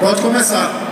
Pode começar.